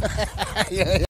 yeah, yeah.